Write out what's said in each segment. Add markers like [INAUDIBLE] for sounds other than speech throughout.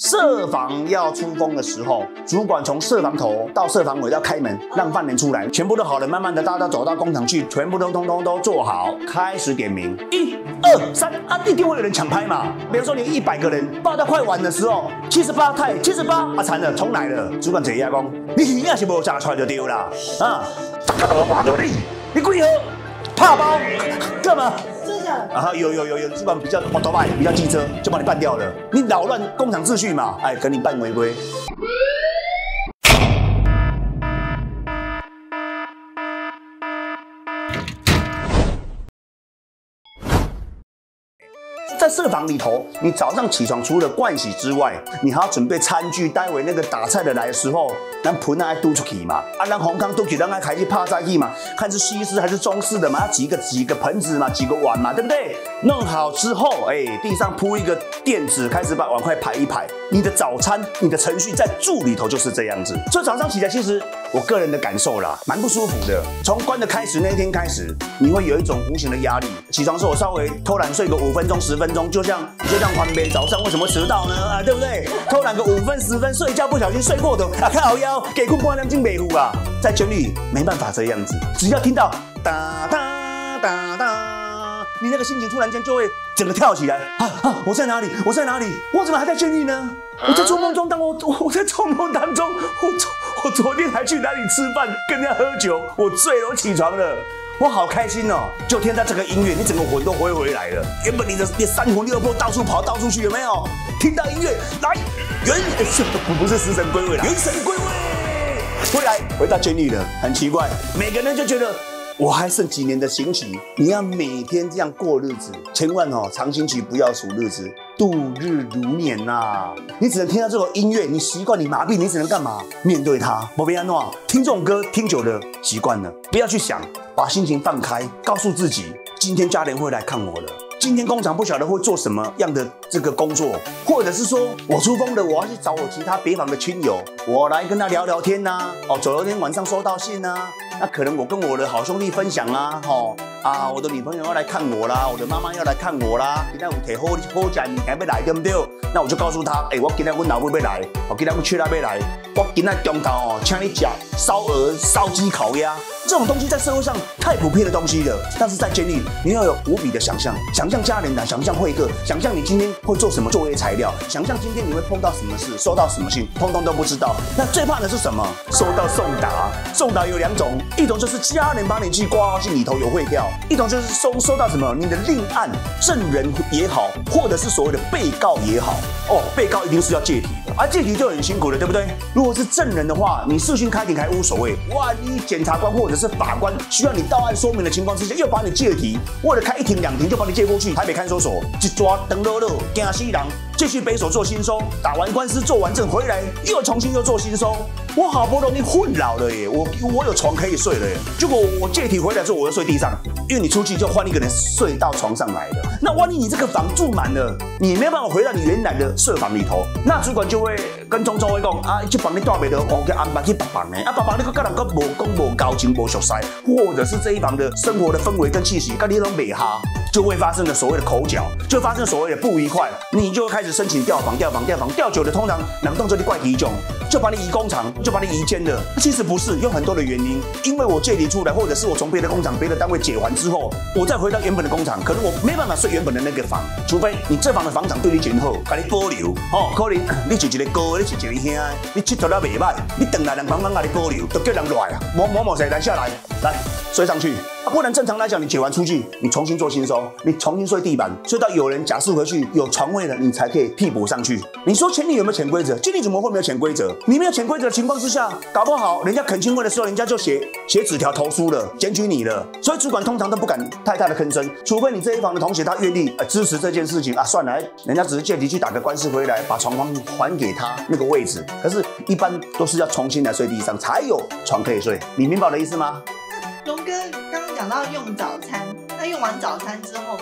设防要出风的时候，主管从设防头到设防尾要开门，让犯人出来，全部都好了，慢慢的大家走到工厂去，全部都通通都做好，开始点名，一、二、三，啊，一定会有人抢拍嘛。比如说你一百个人报到快完的时候，七十八太七十八啊，惨了，重来了。主管这样讲，你鱼也是无炸出来就丢了啊！你你鬼何怕包干嘛？啊，有有有有，基本比较摩托派，比较机车，就把你办掉了。你扰乱工厂秩序嘛？哎，给你办违规。设房里头，你早上起床除了盥洗之外，你还要准备餐具。待会那个打菜的来的时候，那盆爱嘟出去嘛，啊，让红汤嘟起，让爱开去泡在去嘛，看是西式还是中式的嘛，要几个几个盆子嘛，几个碗嘛，对不对？弄好之后，哎，地上铺一个垫子，开始把碗筷排一排。你的早餐，你的程序在住里头就是这样子。所以早上起来，其实我个人的感受啦，蛮不舒服的。从关的开始那一天开始，你会有一种无形的压力。起床时候我稍微偷懒睡个五分钟十分钟。就像就像旁边早上为什么迟到呢？啊，对不对？[LAUGHS] 偷懒个五分十分，睡觉不小心睡过头啊，靠腰给困光亮进北湖啊，在监狱没办法这样子，只要听到哒哒哒哒，你那个心情突然间就会整个跳起来啊啊！我在哪里？我在哪里？我怎么还在监狱呢？我在做梦中，当我我在做梦当中，我昨我昨天还去哪里吃饭，跟人家喝酒，我醉了，我起床了。我好开心哦！就听到这个音乐，你整个魂都回回来了。原本你的你三魂六魄到处跑到处去，有没有？听到音乐，来，元神不不是死神归位了，元神归位，回来回到监狱了。很奇怪，每个人就觉得我还剩几年的刑期，你要每天这样过日子，千万哦，长刑期不要数日子。度日如年呐，你只能听到这种音乐，你习惯，你麻痹，你只能干嘛？面对它。莫比安诺，听这种歌听久了习惯了，不要去想，把心情放开，告诉自己，今天家人会来看我了。今天工厂不晓得会做什么样的这个工作，或者是说我出风了，我要去找我其他别房的亲友，我来跟他聊聊天呐。哦，昨天晚上收到信呐，那可能我跟我的好兄弟分享啊，吼。啊，我的女朋友要来看我啦，我的妈妈要来看我啦，今天有提好好食物件要来，对不对？那我就告诉他，哎，我今天我老母要来，我今天我缺他要来，我今天中头哦，请你吃烧鹅、烧鸡、烤鸭，这种东西在社会上太普遍的东西了。但是在监狱，你要有无比的想象，想象家人的，想象会客，想象你今天会做什么作业材料，想象今天你会碰到什么事，收到什么信，通通都不知道。那最怕的是什么？收到送达，送达有两种，一种就是家人帮你寄挂号信，里头有汇票。一种就是收收到什么，你的另案证人也好，或者是所谓的被告也好，哦，被告一定是要借题的，而借题就很辛苦了，对不对？如果是证人的话，你视讯开庭还无所谓，万一检察官或者是法官需要你到案说明的情况之下，又把你借题，为了开一庭两庭就把你借过去台北看守所，一抓登乐乐，惊死人，继续背手做新收，打完官司做完证回来，又重新又做新收。我好不容易混老了耶，我我有床可以睡了耶。结果我借题回来之后，我又睡地上，因为你出去就换一个人睡到床上来的。那万一你这个房住满了，你没有办法回到你原来的设房里头，那主管就会跟中周会讲啊，这房你住不得，我给安排去别房呢。啊，别房你个跟人个无讲无交情无熟悉，或者是这一房的生活的氛围跟气息跟你都没哈，就会发生了所谓的口角，就发生所谓的不愉快，你就开始申请调房调房调房调久了，通常冷冻这里怪体重，就把你移工厂。就把你移监了，其实不是，有很多的原因。因为我借你出来，或者是我从别的工厂、别的单位解完之后，我再回到原本的工厂，可能我没办法睡原本的那个房，除非你这房的房长对你真好，给你保留。哦，可能你是一个哥，你是一个兄，你佚佗了未歹，你等来人帮忙给你保留，都叫人来啊，某某某谁来下来，来睡上去。啊，不然正常来讲，你解完出去，你重新做新收，你重新睡地板，睡到有人假释回去有床位了，你才可以替补上去。你说监理有没有潜规则？监理怎么会没有潜规则？你没有潜规则的情况之下，搞不好人家恳亲会的时候，人家就写写纸条投诉了，检举你了。所以主管通常都不敢太大的吭声，除非你这一房的同学他愿意呃支持这件事情啊，算了，人家只是借题去打个官司回来，把床房还给他那个位置。可是，一般都是要重新来睡地上才有床可以睡。你明白我的意思吗？龙哥刚刚。讲到用早餐，那用完早餐之后，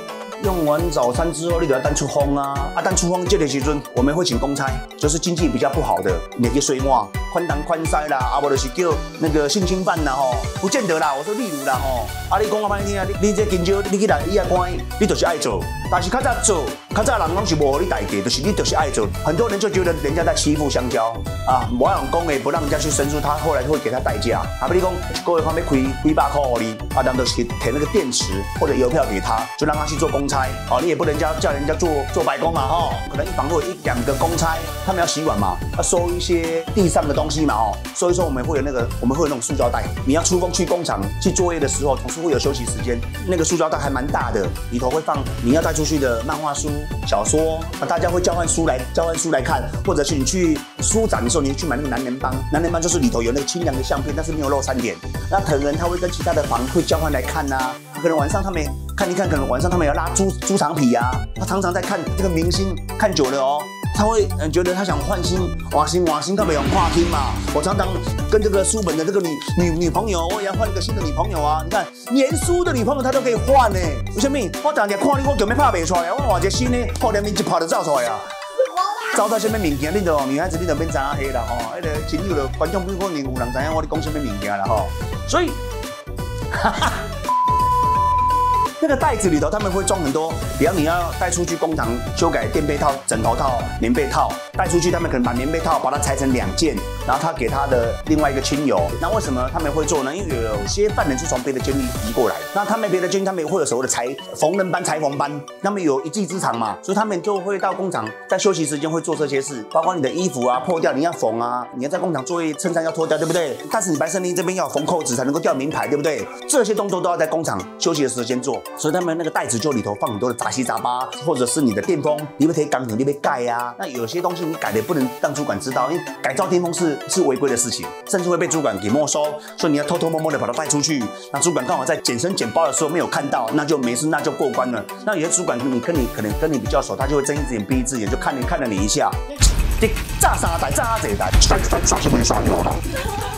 用完早餐之后，你就要单出风啊！啊，单出风这个时阵，我们会请公差，就是经济比较不好的，你去睡嘛，宽裆宽塞啦，啊，无就是叫那个性侵犯啦吼，不见得啦，我说例如啦吼，啊，你讲我帮你听啊，你你这金招，你去来医院关，你就是爱做，但是较早做。较早人拢是无和你代给，就是你就是爱做。很多人就觉得人家在欺负香蕉啊，不让公诶，不让人家去申诉，他后来会给他代价。啊，比如讲，各位方面亏几百块你，啊，咱就是填那个电池或者邮票给他，就让他去做公差。哦，你也不能叫叫人家做做白工嘛，哈，可能一房会有一两个公差，他们要洗碗嘛，要收一些地上的东西嘛，哦，所以说我们会有那个，我们会有那种塑胶袋，你要出工去工厂去作业的时候，同时会有休息时间，那个塑胶袋还蛮大的，里头会放你要带出去的漫画书、小说，那大家会交换书来交换书来看，或者是你去书展的时候，你去买那个男人帮，男人帮就是里头有那个清凉的相片，但是没有露三点，那可能他会跟其他的房会交换来看呐，可能晚上他们看一看，可能晚上他们要拉猪猪肠皮呀，他常常在看这个明星，看久了哦。他会嗯觉得他想换新，瓦新瓦新，他没有跨听嘛。我常常跟这个书本的这个女女女朋友，我也要换一个新的女朋友啊。你看，连书的女朋友他都可以换呢。为什么？我当年看你，我根本拍不出来，我换一个新的，后两面就拍得照出来啊。找到什么物件，你都女孩子你就免知影黑啦吼。那个亲友的观众不可能有人知影我咧讲什么物件啦吼。所以，哈哈。那个袋子里头他们会装很多，比方你要带出去工厂修改垫被套、枕头套、棉被套，带出去他们可能把棉被套把它裁成两件，然后他给他的另外一个亲友。那为什么他们会做呢？因为有些犯人是从别的监狱移过来，那他们别的监狱他们会有所谓的裁缝纫班、裁缝班，那么有一技之长嘛，所以他们就会到工厂在休息时间会做这些事，包括你的衣服啊破掉你要缝啊，你要在工厂作业衬衫要脱掉，对不对？但是你白森林这边要缝扣子才能够吊名牌，对不对？这些动作都要在工厂休息的时间做。所以他们那个袋子就里头放很多的杂七杂八，或者是你的电风，你不可以钢你被盖呀。那有些东西你改的不能让主管知道，因为改造电风是是违规的事情，甚至会被主管给没收。所以你要偷偷摸摸的把它带出去，那主管刚好在捡身捡包的时候没有看到，那就没事，那就过关了。那有些主管你跟你可能跟你比较熟，他就会睁一只眼闭一只眼，就看你看了你一下，你炸啥台炸这台，炸炸是不杀掉了，你搞海就丢了。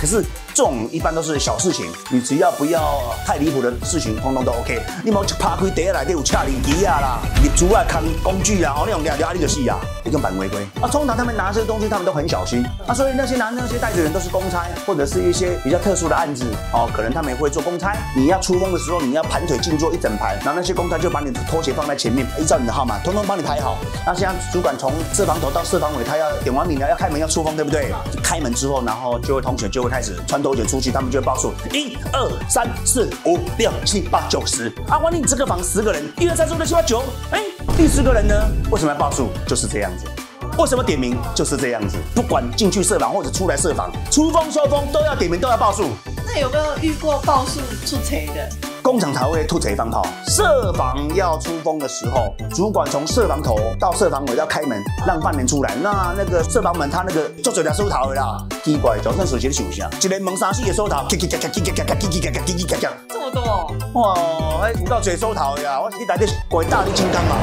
可是。这种一般都是小事情，你只要不要太离谱的事情，通通都 OK。你莫去拍开第一来，你有恰零机啊啦，你主要看工具啊，哦，那种两条你就死啊，你跟反违规啊。通常他们拿这些东西，他们都很小心啊，所以那些拿那些袋子的人都是公差，或者是一些比较特殊的案子哦，可能他们也会做公差。你要出风的时候，你要盘腿静坐一整排，然后那些公差就把你的拖鞋放在前面，依照你的号码，通通帮你排好。那现在主管从设防头到设防尾，他要点完名了，要开门要出风，对不对？开门之后呢，然后就会同学就会开始穿拖鞋出去，他们就会。报数一二三四五六七八九十。阿光，你这个房十个人，一二三四五六七八九。哎，第十个人呢？为什么要报数？就是这样子。为什么点名？就是这样子。不管进去设防或者出来设防，出风收风都要点名，都要报数。那有没有遇过报数出贼的？工厂才会吐贼放炮。设防要出风的时候，主管从设防头到设防尾要开门，让犯人出来。那那个设防门他那个做嘴来收头的啦，奇怪，早上手机的想象，一连门三四的收头，叽叽嘎嘎叽叽嘎嘎叽叽嘎嘎叽哇！哎，不到嘴收头呀，我你带的关大力金刚嘛，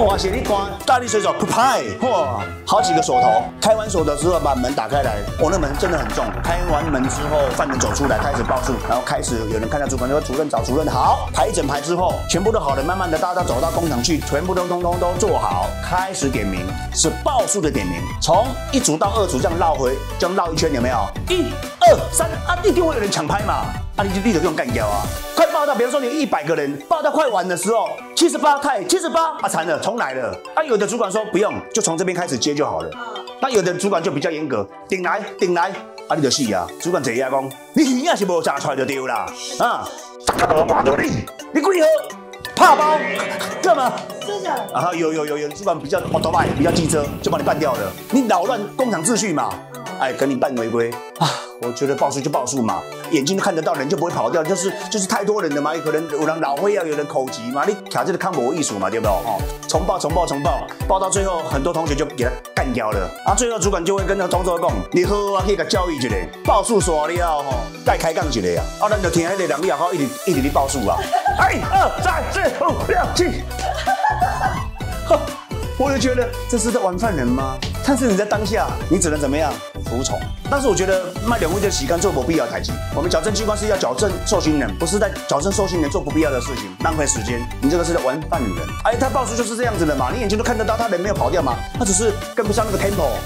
哇，是你关大力水手不拍，哇，好几个锁头，开完锁的时候把门打开来，我那门真的很重。开完门之后，犯人走出来开始报数，然后开始有人看到主管，说主任找主任。好，排一整排之后，全部都好了，慢慢的大家走到工厂去，全部都通通都做好，开始点名，是报数的点名，从一组到二组这样绕回，这样绕一圈有没有？一、二、三，啊，一定会有人抢拍嘛，啊，你就立刻这种干掉啊，快报到，比如说你一百个人，报到快完的时候，七十八太七十八啊，惨了，重来了，啊，有的主管说不用，就从这边开始接就好了，那有的主管就比较严格，顶来顶来，啊，你就死啊，主管坐下讲，你鱼也是无炸出来就丢啦，啊。我骂到你，你鬼何？怕包干嘛？真的啊？有有有有，主管比较我多卖，比较机车，就把你办掉了。你扰乱工厂秩序嘛？哎，跟你办违规啊！我觉得报数就报数嘛，眼睛都看得到，人就不会跑掉。就是就是太多人了嘛，有可能有人老会要有人口急嘛，你卡这个康博艺术嘛，对不对？哦，重报重报重报，报到最后，很多同学就给他干掉了。啊，最后主管就会跟那同桌讲，你好啊，可以个教育一下，报数耍了吼，再开杠一下啊。啊，咱就听那个两个也好，一直一直在报数啊。一二三四五六七。我就觉得这是在玩犯人吗？但是你在当下，你只能怎么样？服从。但是我觉得卖两位的洗干做不必要台击。我们矫正机关是要矫正受刑人，不是在矫正受刑人做不必要的事情，浪费时间。你这个是在玩犯人。哎，他报数就是这样子的嘛，你眼睛都看得到，他人没有跑掉嘛，他只是跟不上那个 tempo。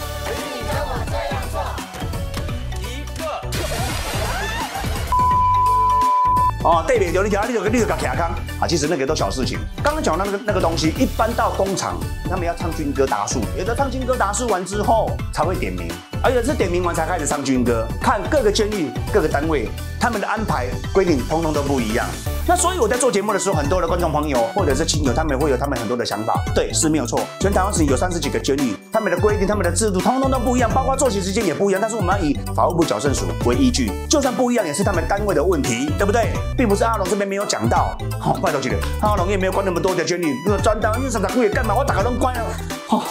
哦，对面有你条，你就你就给卡康啊。其实那个都小事情。刚刚讲那个那个东西，一般到工厂，他们要唱军歌答数，有的唱军歌答数完之后才会点名，而且是点名完才开始唱军歌。看各个监狱、各个单位，他们的安排规定通通都不一样。那所以我在做节目的时候，很多的观众朋友或者是亲友，他们会有他们很多的想法。对，是没有错。全台湾省有三十几个监狱，他们的规定、他们的制度，通通都不一样，包括作息时间也不一样。但是我们要以法务部矫正署为依据，就算不一样，也是他们单位的问题，对不对？并不是阿龙这边没有讲到。好，拜托几个，阿龙也没有管那么多的监狱，如果专单因为啥子故意干嘛？我打个灯关了。好。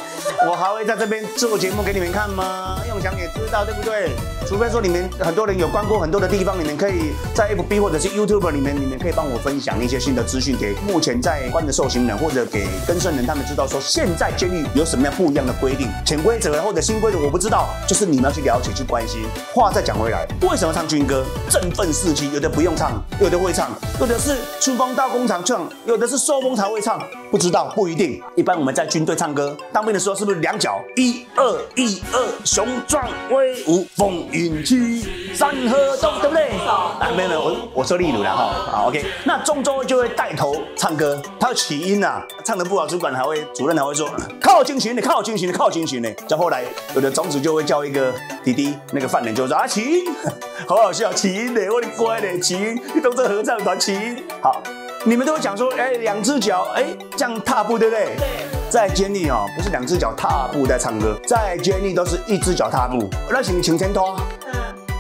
我还会在这边做节目给你们看吗？用想也知道，对不对？除非说你们很多人有关过很多的地方，你们可以在 FB 或者是 YouTube 里面，你们可以帮我分享一些新的资讯给目前在关的受刑人，或者给更生人，他们知道说现在监狱有什么样不一样的规定、潜规则或者新规则，我不知道，就是你们要去了解、去关心。话再讲回来，为什么唱军歌振奋士气？有的不用唱，有的会唱，有的是出风到工厂唱，有的是收风才会唱，不知道不一定。一般我们在军队唱歌，当兵的时候是不是。两脚，一二一二，雄壮威武，风雨 [LAUGHS] 云起，山河动，对不对？啊，没有没有，我我说例如了哈，好，OK。那中州就会带头唱歌，他要起音呐，唱的不好，主管还会，主任还会说，靠精神的，靠精神的，靠精神的。再后来，有的种子就会叫一个弟弟，那个犯人就说啊，起音，[LAUGHS] 好好笑，起音的，我的乖的，起音，你懂这合唱团起音，好。你们都会讲说，哎，两只脚，哎，这样踏步，对不对？对。在监狱哦，不是两只脚踏步在唱歌，在监狱都是一只脚踏步。那请请先拖，嗯，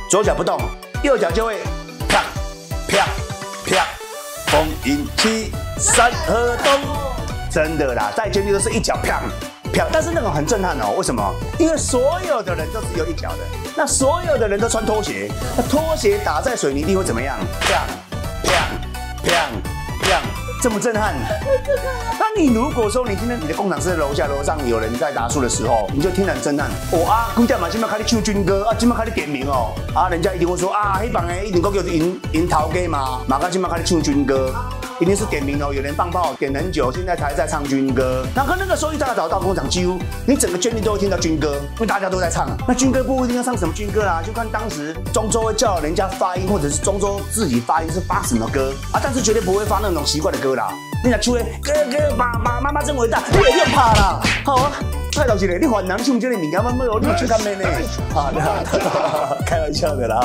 左脚不动，右脚就会啪啪啪，风云起，山河动。真的啦，在监狱都是一脚啪啪，但是那种很震撼哦。为什么？因为所有的人都只有一脚的，那所有的人都穿拖鞋，那拖鞋打在水泥地会怎么样？这么震撼，那你如果说你今天你的工厂是在楼下楼上有人在打树的时候，你就听得很震撼。哦啊，姑娘嘛，今麦开始唱军歌啊，今麦开始点名哦，啊，人家一定会说啊，黑帮诶，一定够叫银银桃给嘛，马上今麦开始唱军歌。一定是点名哦，有人放炮点很久，现在才在唱军歌。那跟那个时候一大早到工厂，几乎你整个监狱都会听到军歌，因为大家都在唱。那军歌不一定要唱什么军歌啦，就看当时中州会叫人家发音，或者是中州自己发音是发什么歌啊，但是绝对不会发那种奇怪的歌啦。你来唱的哥哥爸爸妈妈真伟大，你也怕啦，好啊。太老实了，你还能唱这个民谣吗？没有，你去干咩呢？好的，开玩笑的啦。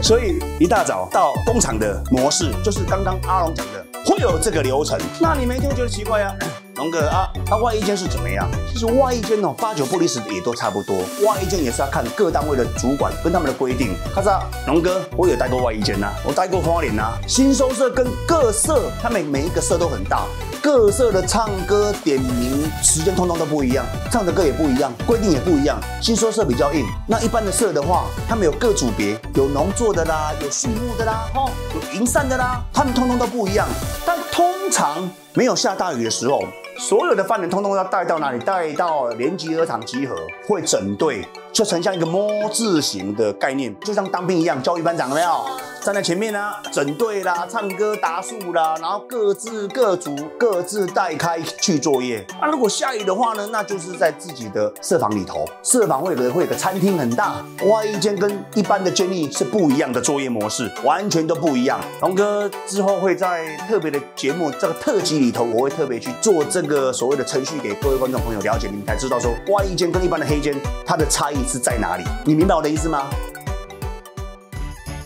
所以一大早到工厂的模式，就是刚刚阿龙讲的。会有这个流程，那你没听觉得奇怪呀，龙哥啊，那外衣间是怎么样？其实外衣间哦，八九不离十也都差不多。外衣间也是要看各单位的主管跟他们的规定。看啥，龙哥，我有待过外衣间呐，我待过花莲呐，新收社跟各社，他们每一个社都很大。各色的唱歌点名时间通通都不一样，唱的歌也不一样，规定也不一样。新说社比较硬，那一般的社的话，他们有各组别，有农作的啦，有畜牧的啦，哦，有营散的啦，他们通通都不一样。但通常没有下大雨的时候，所有的犯人通通要带到哪里？带到连集合场集合，会整队，就成像一个“摸”字形的概念，就像当兵一样，教育班长有没有？站在前面呢，整队啦，唱歌答数啦，然后各自各组各自带开去作业。那如果下雨的话呢，那就是在自己的设房里头，设房会有个会有个餐厅很大，外一间跟一般的监狱是不一样的作业模式，完全都不一样。龙哥之后会在特别的节目这个特辑里头，我会特别去做这个所谓的程序给各位观众朋友了解，你们才知道说外衣间跟一般的黑间它的差异是在哪里。你明白我的意思吗？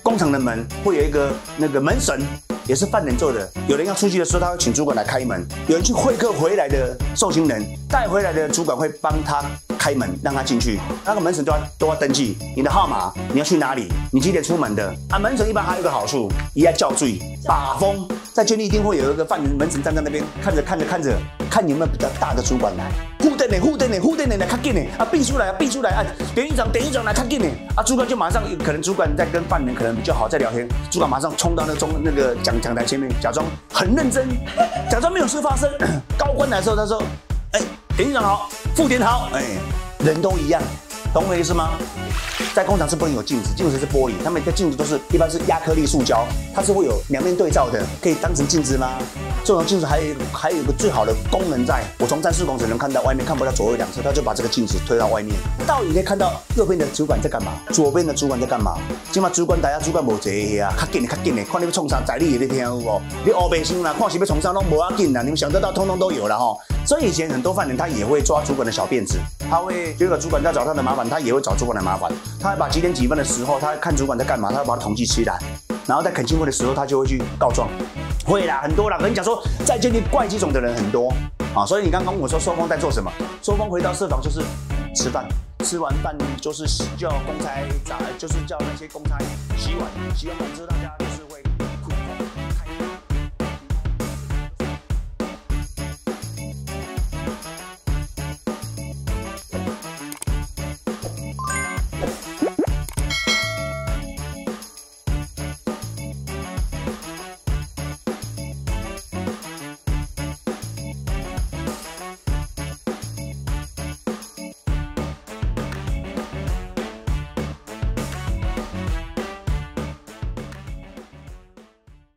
工厂的门会有一个那个门神，也是犯人做的。有人要出去的时候，他会请主管来开门。有人去会客回来的受刑人带回来的主管会帮他开门，让他进去。那个门神都要都要登记你的号码，你要去哪里，你几点出门的啊？门神一般还有一个好处，一要叫罪把风，在监狱一定会有一个犯人门神站在那边看着看着看着，看有没有比较大的主管来。护灯呢，护灯呢，护灯呢，来看紧呢，啊，闭出来啊，闭出来啊，典狱长，典狱长来看紧呢，啊，主管就马上，可能主管在跟犯人可能比较好，在聊天，主管马上冲到那中那个讲讲台前面，假装很认真，[LAUGHS] 假装没有事发生。[COUGHS] 高官来的时候，他说，哎，典狱长好，副典好，哎，人都一样。懂我意思吗？在工厂是不能有镜子，镜子是玻璃，他们的镜子都是一般是亚克力塑胶，它是会有两面对照的，可以当成镜子吗？这种镜子还有还有一个最好的功能在，我从战士工只能看到外面，看不到左右两侧，他就把这个镜子推到外面，倒影可以看到右边的主管在干嘛，左边的主管在干嘛。今嘛主管大家主管无坐啊，较紧的较紧的，看你要冲啥，在你也得听有无？你乌白心啦，看是要冲啥拢无要紧啦，你们想得到通通都有了哈。所以以前很多犯人他也会抓主管的小辫子，他会觉得主管在找他的麻烦，他也会找主管的麻烦。他会把几点几分的时候，他看主管在干嘛，他会把他统计起来，然后在恳亲会的时候，他就会去告状。会啦，很多啦。跟你讲说，在监狱怪几种的人很多啊。所以你刚刚问我说，收风在做什么？收风回到社房就是吃饭，吃完饭就是叫公差，咋就是叫那些公差洗碗，洗完碗之后大家。